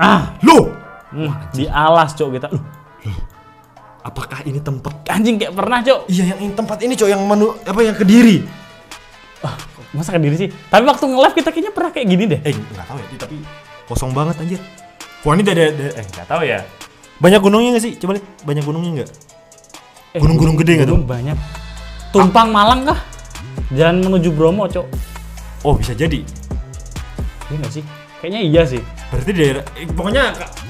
Ah, Loh, hmm, di alas, Cok, kita. Loh, apakah ini tempat? anjing kayak pernah, Cok. Iya, yang ini tempat ini, Cok, yang menu apa yang Kediri. Masa ke diri sih? Tapi waktu nge-live kita kayaknya pernah kayak gini deh. Eh, nggak tahu ya, tapi kosong banget anjir. Wah, ini ada, ada eh nggak tahu ya. Banyak gunungnya nggak sih? Coba lihat, banyak gunungnya nggak? Eh, Gunung-gunung gede nggak gunung Banyak. Tumpang Malang kah? Jalan menuju Bromo, Cok. Oh, bisa jadi. Iya nggak sih? Kayaknya iya sih. Berarti daerah, pokoknya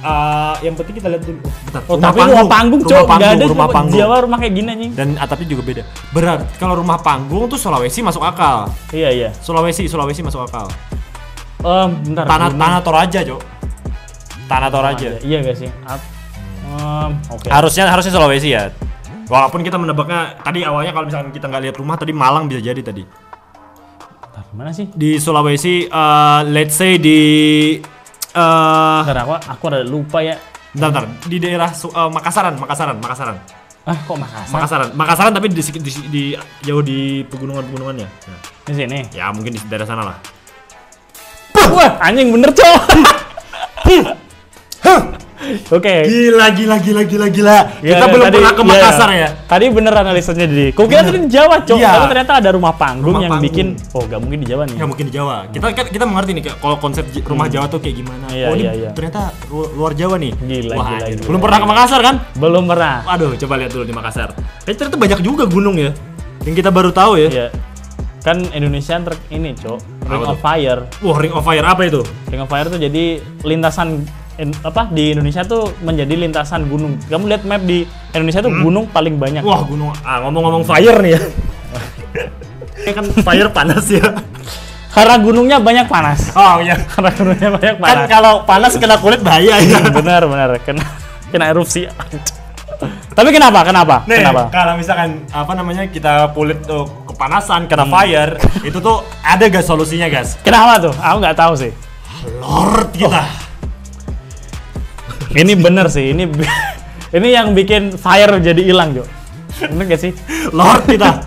eh, yang penting kita lihat dulu. Oh, bentar. Oh, tapi rumah panggung, Cok. rumah panggung, ada rumah Cok, panggung. Jawa rumah kayak gini anjing. Dan atapnya juga beda. Berat. Kalau rumah panggung tuh Sulawesi masuk akal. Iya, iya. Sulawesi, Sulawesi masuk akal. Em, bentar. Tanah gunung. Tanah Toraja, Cok. Tanah Toraja. Iya gak sih? Em, Oke. Harusnya harusnya Sulawesi ya. Walaupun kita menebaknya tadi awalnya kalau misalkan kita nggak lihat rumah tadi Malang bisa jadi tadi. Mana sih? Di Sulawesi, eh, let's say di eh Bentar, aku, aku ada lupa ya. bentar, bentar. di daerah eh, Makasaran, Makasaran, Makasaran. Ah, kok Makassar? Makasaran, Makasaran tapi di, di, di jauh di pegunungan-pegunungannya. Nah, Di sini. ya mungkin di daerah sana lah. Wah, anjing bener, Cok. Oke. Gila, gila, gila, gila, gila. Ya, kita belum tadi- pernah ke iya, Makassar ya. Tadi bener analisanya di. Kok kira tadi di Jawa, Cok. Iya. Tapi ternyata ada rumah panggung Rumah yang panggung. bikin oh, gak mungkin di Jawa nih. Ya mungkin di Jawa. Kita kan kita mengerti nih kalau konsep rumah Jawa tuh kayak gimana. Iya, oh, ini iya, iya. ternyata lu- luar Jawa nih. Gila, Wah, gila, gila. Belum pernah ke Makassar kan? Belum pernah. Waduh, coba lihat dulu di Makassar. Kayaknya ternyata banyak juga gunung ya. Yang kita baru tahu ya. Iya. Kan Indonesia ter ini, Cok. Ring Apa of? Fire. Wah, Ring of Fire apa itu? Ring of Fire tuh jadi lintasan in- apa di Indonesia tuh menjadi lintasan gunung. Kamu lihat map di Indonesia tuh gunung paling banyak. Hmm. Wah, gunung. Ah, ngomong-ngomong fire nih ya. Ini kan fire panas ya. Karena gunungnya banyak panas. Oh iya. Karena gunungnya banyak Kan panas. kalau panas kena kulit bahaya ya. benar benar kena kena erupsi. Tapi kenapa? Kenapa? Nih, kenapa? kalau misalkan apa namanya kita kulit tuh kepanasan kena Hmm. fire, itu tuh ada gak solusinya, guys? Kenapa tuh? Aku nggak tahu sih. Lord kita. Ini bener sih. Ini ini yang bikin fire jadi hilang, Jo. Bener gak sih? Lord kita.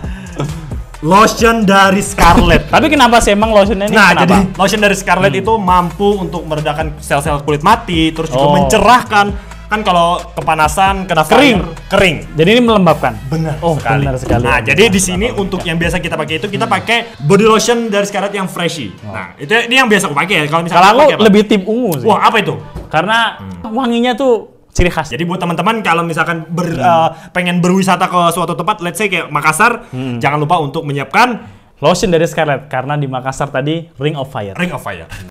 Lotion dari Scarlett. Tapi kenapa sih emang lotionnya ini Nah, kenapa? jadi lotion dari Scarlett itu mampu untuk meredakan sel-sel kulit mati, terus juga Oh. mencerahkan. Kan kalau kepanasan kena Kering. fire, kering. Jadi ini melembabkan. Benar Oh, sekali. benar sekali. Nah, jadi di sini untuk yang biasa kita pakai itu kita pakai body lotion dari Scarlett yang freshy. Nah, itu ini yang biasa aku pakai ya. Kalau misalnya Kalau aku lebih tim ungu sih. Wah, apa itu? Karena wanginya tuh ciri khas. Jadi buat teman-teman kalau misalkan ber- eh, pengen berwisata ke suatu tempat, let's say kayak Makassar, jangan lupa untuk menyiapkan Lotion dari Scarlett karena di Makassar tadi Ring of Fire. Ring of Fire.